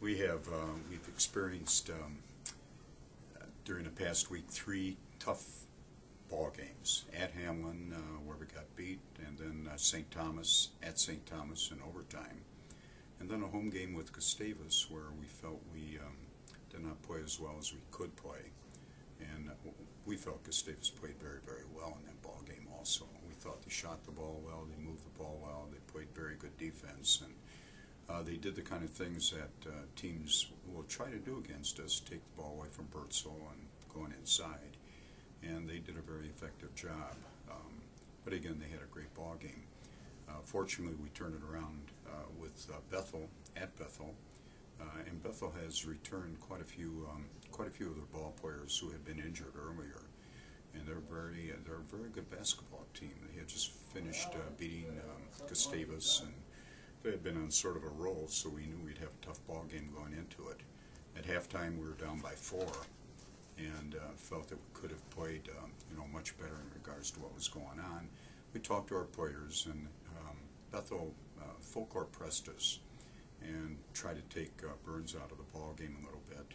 We have, uh, we've experienced um, during the past week three tough ball games. At Hamline, uh, where we got beat, and then uh, St. Thomas, at St. Thomas in overtime. And then a home game with Gustavus where we felt we um, did not play as well as we could play. And uh, we felt Gustavus played very, very well in that ball game also. We thought they shot the ball well, they moved the ball well, they played very good defense. and uh, they did the kind of things that uh, teams will try to do against us, take the ball away from Bertzel and going inside. And they did a very effective job. Um, but again, they had a great ball game. Uh, fortunately, we turned it around uh, with uh, Bethel at Bethel, uh, and Bethel has returned quite a few um, quite a few of their ball players who had been injured earlier, and they're very they're a very good basketball team. They had just finished beating um, Gustavus and they had been on sort of a roll, so we knew we'd have a tough ball game going into it. At halftime, we were down by four, and uh, felt that we could have played, um, you know, much better in regards to what was going on. We talked to our players, and um, Bethel uh, full court pressed us and tried to take uh, Burns out of the ball game a little bit.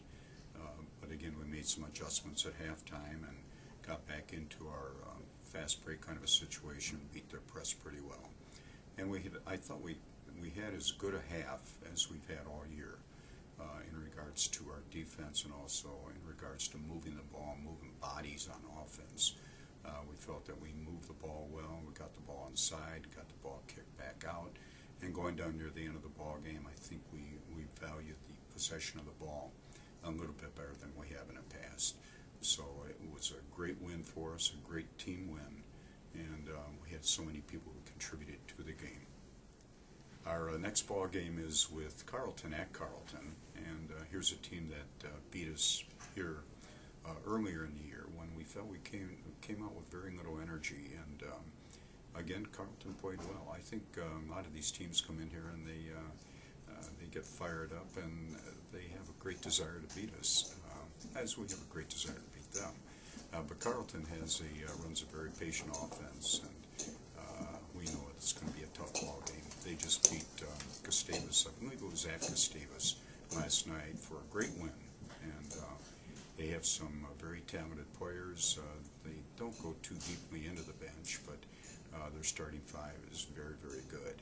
Uh, but again, we made some adjustments at halftime and got back into our um, fast break kind of a situation, beat their press pretty well. And we had, I thought we we had as good a half as we've had all year uh, in regards to our defense and also in regards to moving the ball, moving bodies on offense. Uh, we felt that we moved the ball well. We got the ball inside, got the ball kicked back out, and going down near the end of the ball game, I think we we valued the possession of the ball a little bit better than we have in the past. So it was a great win for us, a great team win, and um, we had so many people who contributed to the game. Uh, next ball game is with Carleton at Carleton, and uh, here's a team that uh, beat us here uh, earlier in the year when we felt we came came out with very little energy. And um, again, Carleton played well. I think um, a lot of these teams come in here and they uh, uh, they get fired up and they have a great desire to beat us, as we have a great desire to beat them. but Carleton has a runs a very patient offense, and we know it's going to be a tough ball game they just beat um, Gustavus. I believe it was at Gustavus last night for a great win. And uh, they have some uh, very talented players. Uh, they don't go too deeply into the bench, but uh, their starting five is very, very good.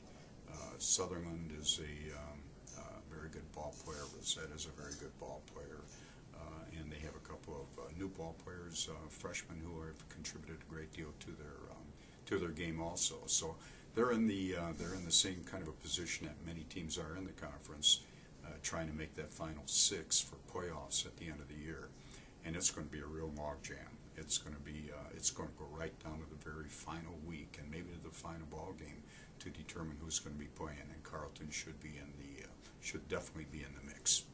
Uh, Sutherland is a um, uh, very good ball player. Rosette is a very good ball player. and they have a couple of new ball players, freshmen who have contributed a great deal to their um, to their game also. So they're in the uh, they're in the same kind of a position that many teams are in the conference, uh, trying to make that final six for playoffs at the end of the year, and it's going to be a real logjam. It's going to be uh, it's going to go right down to the very final week and maybe to the final ball game to determine who's going to be playing. And Carleton should be in the uh, should definitely be in the mix.